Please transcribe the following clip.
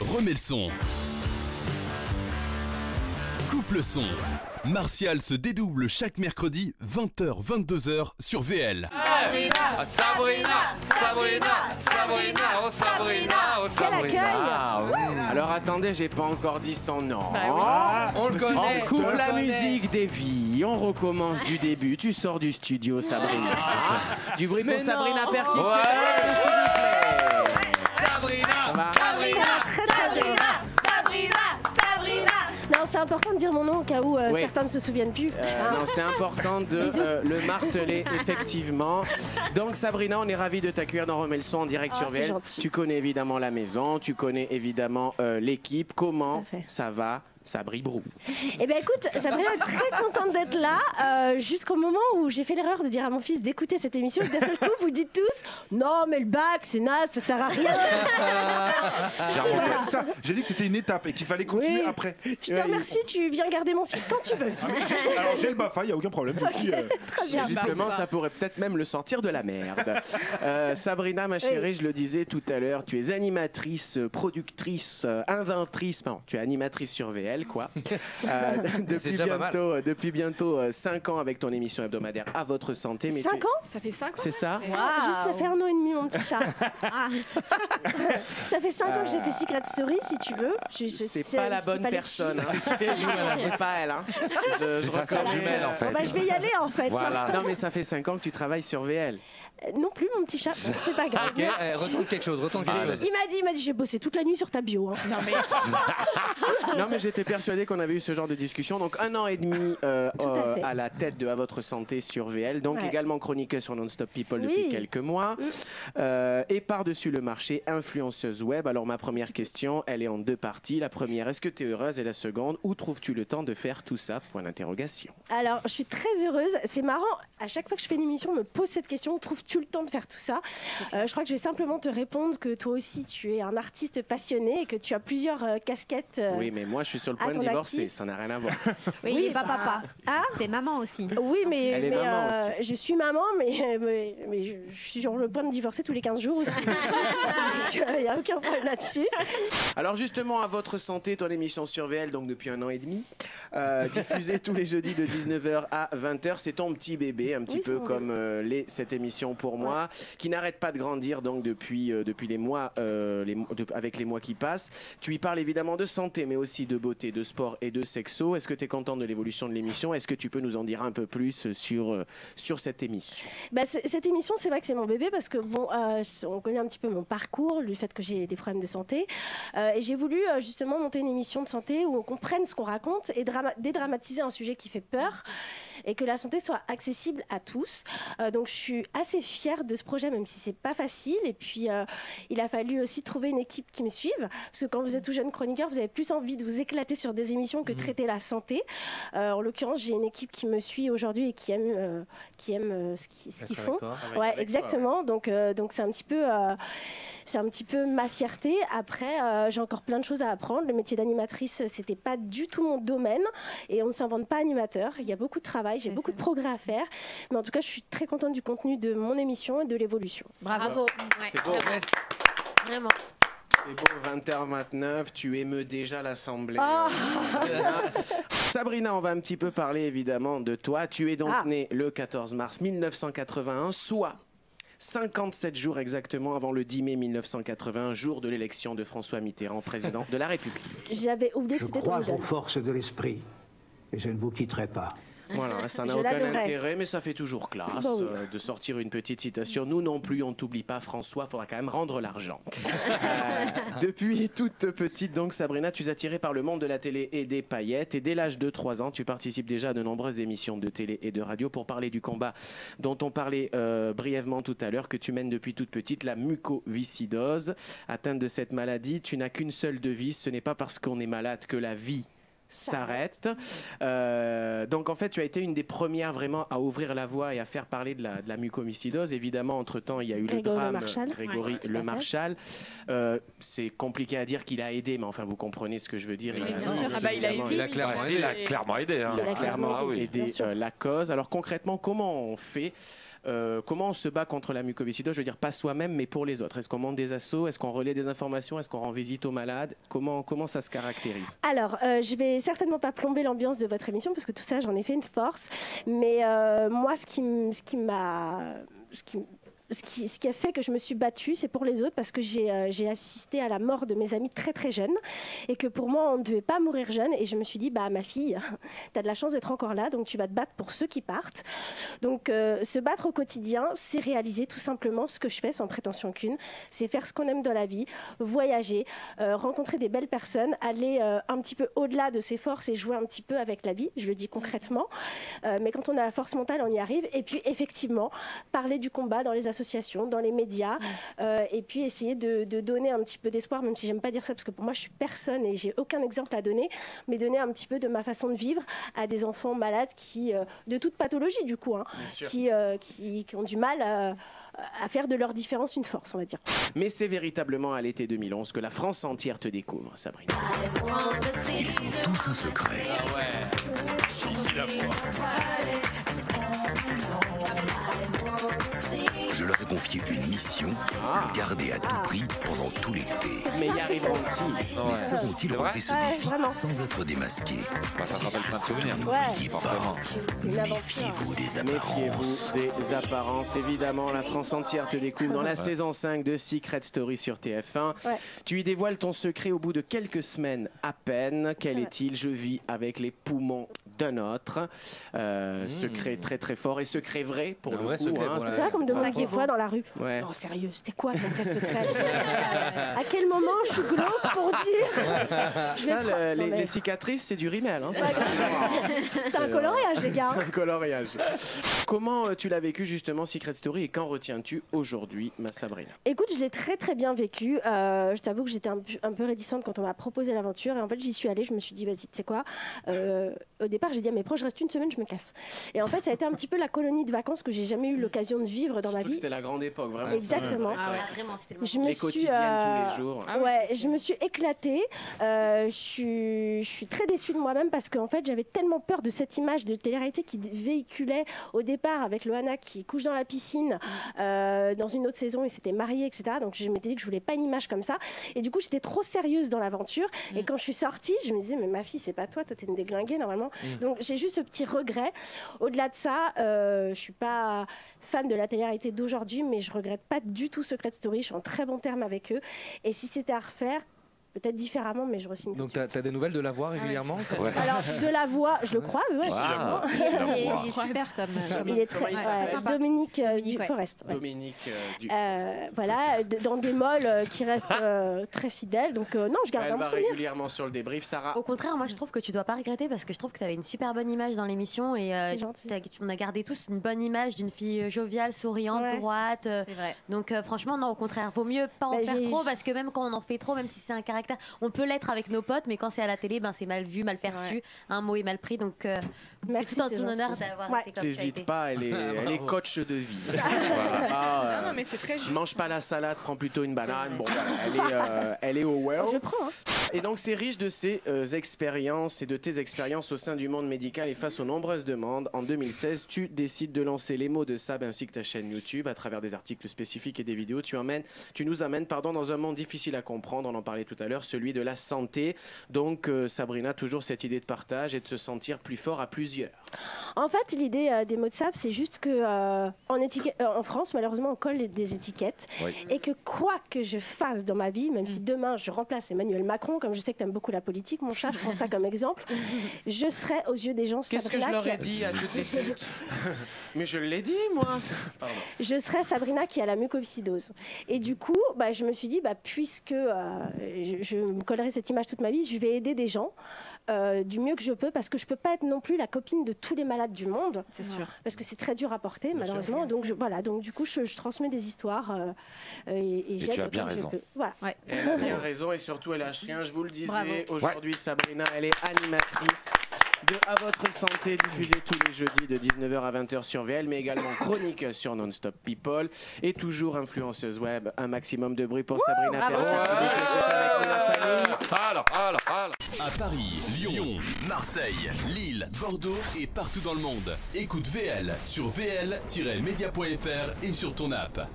remets le son. Coupe le son. Martial se dédouble chaque mercredi 20h 22h sur VL. Sabrina, Sabrina, Sabrina, oh Sabrina, oh Quel accueil Ah, oui. Alors attendez, j'ai pas encore dit son nom. On le connaît. On coupe la musique des vies, on recommence du début. Tu sors du studio, Sabrina. Du bruit pour Sabrina Perkins. Ouais. s'il vous plaît. Sabrina, Sabrina, Très très bien. Sabrina, Sabrina. Non, c'est important de dire mon nom au cas où euh, Oui. certains ne se souviennent plus. Euh, Hein. non, c'est important de Bisous. euh, le marteler, effectivement. Donc, Sabrina, on est ravis de t'accueillir dans Remets le son en direct Oh, sur c'est VL. gentil. Tu connais évidemment la maison, tu connais évidemment euh, l'équipe. Comment Tout à fait. ça va, Sabri Brou Eh ben écoute, Sabrina est très contente d'être là, euh, jusqu'au moment où j'ai fait l'erreur de dire à mon fils d'écouter cette émission. Et d'un seul coup, vous dites tous Non, mais le bac, c'est naze, ça sert à rien. J'ai remonté ça. J'ai dit que c'était une étape et qu'il fallait continuer Oui. après. Je te remercie, tu viens garder mon fils quand tu veux. Ah, Alors j'ai le BAFA, il n'y a aucun problème. Je suis, euh, Très bien. Justement, ça pourrait peut-être même le sortir de la merde. Euh, Sabrina, ma chérie, je le disais tout à l'heure, tu es animatrice, euh, productrice, euh, inventrice, non, tu es animatrice sur VL, quoi. Euh, depuis, déjà pas mal. bientôt, euh, depuis bientôt 5 ans avec ton émission hebdomadaire À votre santé. Mais tu- 5 ans Ça fait 5 ans C'est ça Ah, Juste, ça fait un an et demi, mon petit chat. ça fait 5 ans que j'ai fait Secret Story, si tu veux. C'est pas la bonne que personne. je-. C'est pas elle. Hein. Je, je jumelle, en euh, fait. Bah, je vais y aller en fait. Voilà. Non, mais ça fait 5 ans que tu travailles sur VL. Euh, Non plus, mon petit chat. C'est pas grave. Ok, eh, retourne quelque chose, retourne quelque chose. Il m'a dit, il m'a dit, j'ai bossé toute la nuit sur ta bio. hein. Non mais Non, mais j'étais persuadé qu'on avait eu ce genre de discussion. Donc, un an et demi euh, Tout à euh, fait. à la tête de À votre santé sur VL. Donc, Ouais. également chroniqueuse sur Non-Stop People Oui. depuis quelques mois. Mm. Euh, et par-dessus le marché, influenceuse web. Alors, ma première question, elle est en deux parties. La première, est-ce que tu es heureuse? Et la seconde, où trouves-tu le temps de faire tout ça? Point d'interrogation. Alors, je suis très heureuse. C'est marrant, à chaque fois que je fais une émission, on me pose cette question trouves-tu le temps de faire tout ça Euh, Je crois que je vais simplement te répondre que toi aussi, tu es un artiste passionné et que tu as plusieurs euh, casquettes. euh, Oui, mais moi, je suis sur le point de divorcer. actif. Ça n'a rien à voir. oui, Oui, pas bah, papa. Ah T'es maman aussi. oui, mais, Elle est mais, maman euh, je suis maman, mais, mais, mais je, je suis sur le point de divorcer tous les 15 jours aussi. Il n'y a aucun problème là-dessus. Alors justement, à votre santé, ton émission sur VL, donc depuis un an et demi, euh, diffusée tous les jeudis de 19h à 20h, c'est ton petit bébé, un petit Oui, peu comme euh, l'est cette émission pour moi, qui n'arrête pas de grandir donc depuis, euh, depuis les mois, euh, les, mo- de- avec les mois qui passent. Tu y parles évidemment de santé, mais aussi de beauté, de sport et de sexo. Est-ce que tu es content de l'évolution de l'émission? Est-ce que tu peux nous en dire un peu plus sur, euh, sur cette émission? Bah, cette émission, c'est vrai que c'est mon bébé parce que bon, on connaît un petit peu mon parcours, du fait que j'ai des problèmes de santé, et j'ai voulu justement monter une émission de santé où on comprenne ce qu'on raconte et drama- dédramatiser un sujet qui fait peur et que la santé soit accessible à tous. Donc je suis assez fière de ce projet, même si c'est pas facile. Et puis euh, il a fallu aussi trouver une équipe qui me suive, parce que quand vous êtes tout jeune chroniqueur, vous avez plus envie de vous éclater sur des émissions que de traiter la santé. Euh, en l'occurrence, j'ai une équipe qui me suit aujourd'hui et qui aime, euh, qui aime euh, ce qu'ils ce qu'ils Être font. avec. Ouais, exactement. Donc, euh, donc c'est un petit peu, euh, c'est un petit peu ma fierté. Après, euh, j'ai encore plein de choses à apprendre. Le métier d'animatrice, c'était pas du tout mon domaine, et on ne s'invente pas animateur. Il y a beaucoup de travail, j'ai beaucoup de progrès à faire. Mais en tout cas, je suis très contente du contenu de mon émission et de l'évolution. Bravo. C'est beau, Vraiment. c'est beau, 20h29, tu émeus déjà l'Assemblée. Ah. Sabrina, on va un petit peu parler évidemment de toi. Tu es donc Ah. née le 14 mars 1981, soit 57 jours exactement avant le 10 mai 1981, jour de l'élection de François Mitterrand, président de la République. J'avais oublié que Je crois aux forces de l'esprit et je ne vous quitterai pas. Voilà, ça n'a aucun intérêt, mais ça fait toujours classe euh, de sortir une petite citation. Nous non plus, on ne t'oublie pas, François, faudra quand même rendre l'argent. Euh, depuis toute petite, donc, Sabrina, tu es attirée par le monde de la télé et des paillettes. Et dès l'âge de 3 ans, tu participes déjà à de nombreuses émissions de télé et de radio pour parler du combat dont on parlait euh, brièvement tout à l'heure, que tu mènes depuis toute petite, la mucoviscidose. Atteinte de cette maladie, tu n'as qu'une seule devise, ce n'est pas parce qu'on est malade que la vie s'arrête. Euh, donc en fait, tu as été une des premières vraiment à ouvrir la voie et à faire parler de la, de la mucoviscidose. Évidemment, entre-temps, il y a eu Grégory le drame Lemarchal. Grégory Ouais, Le. Marchal. Euh, c'est compliqué à dire qu'il a aidé, mais enfin, vous comprenez ce que je veux dire. Oui, Il a- sûr. Ah bah, il a évidemment, aidé. Il a clairement, Ouais, il a c'est- clairement aidé. hein. il a clairement aidé la cause. Alors concrètement, comment on fait Euh, comment on se bat contre la mucoviscidose Je veux dire, pas soi-même, mais pour les autres? Est-ce qu'on monte des assauts? Est-ce qu'on relaie des informations? Est-ce qu'on rend visite aux malades? Comment, comment ça se caractérise? Alors, euh, je vais certainement pas plomber l'ambiance de votre émission parce que tout ça, j'en ai fait une force. Mais euh, moi, ce qui, m'a, ce qui, ce qui, a fait que je me suis battue, c'est pour les autres parce que j'ai euh, j'ai assisté à la mort de mes amis très très jeunes et que pour moi, on ne devait pas mourir jeune. Et je me suis dit, bah ma fille, tu as de la chance d'être encore là, donc tu vas te battre pour ceux qui partent. Donc, euh, se battre au quotidien, c'est réaliser tout simplement ce que je fais sans prétention qu'une. C'est faire ce qu'on aime dans la vie, voyager, euh, rencontrer des belles personnes, aller un petit peu au-delà de ses forces et jouer un petit peu avec la vie. Je le dis concrètement. Mais quand on a la force mentale, on y arrive. Et puis, effectivement, parler du combat dans les associations, dans les médias. euh, et puis, essayer de, de donner un petit peu d'espoir, même si j'aime pas dire ça, parce que pour moi, je suis personne et j'ai aucun exemple à donner. Mais donner un petit peu de ma façon de vivre à des enfants malades qui, euh, de toute pathologie, du coup, hein, qui, euh, qui, qui ont du mal à, à faire de leur différence une force, on va dire. Mais c'est véritablement à l'été 2011 que la France entière te découvre, Sabrina. Tous un secret. Confié une mission, le garder à tout prix pendant tout l'été. Mais y arriveront-ils Sauront-ils relever ce Ouais, défi vraiment. sans être démasqués Bah, ça te rappelle plein de souvenirs. Une aventure. Méfiez-vous des apparences. Méfiez-vous des apparences. Évidemment, la France entière te découvre dans la saison 5 de Secret Story sur TF1. Ouais. Tu y dévoiles ton secret au bout de quelques semaines à peine. Quel Ouais. est-il Je vis avec les poumons d'un autre. Euh, Secret très très fort et secret vrai pour le vrai coup. secret, hein, voilà. C'est ça qu'on me demande ça qui des fois dans la rue. Ouais. Non, sérieux, c'était quoi ton vrai secret À quel moment je suis glauque pour dire Je Ça, le- les, mais les cicatrices, c'est du rimel. hein. C'est un coloriage, les gars. C'est un coloriage. Comment euh, tu l'as vécu justement Secret Story et qu'en retiens-tu aujourd'hui, ma Sabrina? Écoute, je l'ai très très bien vécu. Euh, je t'avoue que j'étais un, peu- un peu réticente quand on m'a proposé l'aventure. Et en fait, j'y suis allée. Je me suis dit, vas-y, tu sais quoi? Euh, Au départ, j'ai dit à mes proches, je reste une semaine, je me casse. Et en fait, ça a été un petit peu la colonie de vacances que j'ai jamais eu l'occasion de vivre dans ma vie. C'était la grande époque, vraiment. Exactement. Ah ouais, vraiment, c'était le Je me Les suis, quotidiennes euh, tous les jours. ouais, je me suis éclatée. Euh, je, suis, je suis très déçue de moi-même parce qu'en fait, j'avais tellement peur de cette image de télé-réalité qui véhiculait au départ avec Loana qui couche dans la piscine euh, dans une autre saison, il s'était marié, etc. Donc je m'étais dit que je voulais pas une image comme ça. Et du coup, j'étais trop sérieuse dans l'aventure. Et quand je suis sortie, je me disais, mais ma fille, c'est pas toi, toi, t'es une déglinguée normalement. Donc j'ai juste ce petit regret. Au-delà de ça, euh, je suis pas fan de la télé-réalité d'aujourd'hui, mais je regrette pas du tout Secret Story. Je suis en très bon terme avec eux. Et si c'était à refaire, peut-être différemment, mais je re-signe. Donc, t'as as des nouvelles de la voix régulièrement Ouais. Alors, de la voix, je le crois, ouais, Ah. sûrement. Il est, il est super comme. comme- Il est très. Ouais. Dominique, euh, Dominique, du ouais. Forest. ouais. Dominique euh, du. Euh, voilà, dans des molles qui restent très fidèles. Donc, non, je garde Elle un va souvenir. régulièrement sur le débrief, Sarah. Au contraire, moi je trouve que tu dois pas regretter parce que je trouve que tu avais une super bonne image dans l'émission et on a gardé tous une bonne image d'une fille joviale, souriante, Ouais. droite. C'est vrai. Donc franchement, non, au contraire, vaut mieux pas en Bah, faire j'ai- trop parce que même quand on en fait trop, même si c'est un caractère, on peut l'être avec nos potes, mais quand c'est à la télé, ben c'est mal vu, mal perçu, un mot est mal pris. Donc euh, c'est tout en c'est ton honneur d'avoir Ouais. été comme T'hésites pas, elle est, elle est Bravo. coach de vie. Voilà. Ah, euh, Non, non, mais c'est très juste. Mange pas la salade, prends plutôt une banane. Bon, elle est, euh, elle est au well. Je prends. hein. Et donc, c'est riche de ces euh, expériences et de tes expériences au sein du monde médical et face aux nombreuses demandes. En 2016, tu décides de lancer les mots de Sab ainsi que ta chaîne YouTube à travers des articles spécifiques et des vidéos. Tu, emmènes, tu nous amènes pardon, dans un monde difficile à comprendre, on en parlait tout à l'heure, celui de la santé. Donc, euh, Sabrina, toujours cette idée de partage et de se sentir plus fort à plusieurs. En fait, l'idée euh, des mots de sable, c'est juste que euh, en, France, malheureusement, on colle des étiquettes. Oui. Et que quoi que je fasse dans ma vie, même si demain je remplace Emmanuel Macron, comme je sais que tu aimes beaucoup la politique, mon chat, je prends ça comme exemple, je serai aux yeux des gens Qu'est-ce que je leur ai a- dit à toutes ces putes Mais je l'ai dit, moi. Pardon. je serai Sabrina qui a la mucoviscidose. Et du coup, bah, je me suis dit, bah, puisque euh, je, je me collerai cette image toute ma vie, je vais aider des gens euh, du mieux que je peux, parce que je peux pas être non plus la copine de tous les malades du monde, C'est sûr. parce que c'est très dur à porter, Bien malheureusement. Donc je, voilà, donc du coup, je, je transmets des histoires euh, et, et j'aide tu as bien je raison. peux. Voilà. Ouais. Elle a bien raison et surtout elle lâche rien. Je vous le disais, aujourd'hui Sabrina, elle est animatrice de À votre santé, diffusée tous les jeudis de 19h à 20h sur VL, mais également chronique sur Non-Stop People et toujours influenceuse web. Un maximum de bruit pour Perret. Sabrina. Alors, alors. À Paris, Lyon, Marseille, Lille, Bordeaux et partout dans le monde. Écoute VL sur vl-media.fr et sur ton app.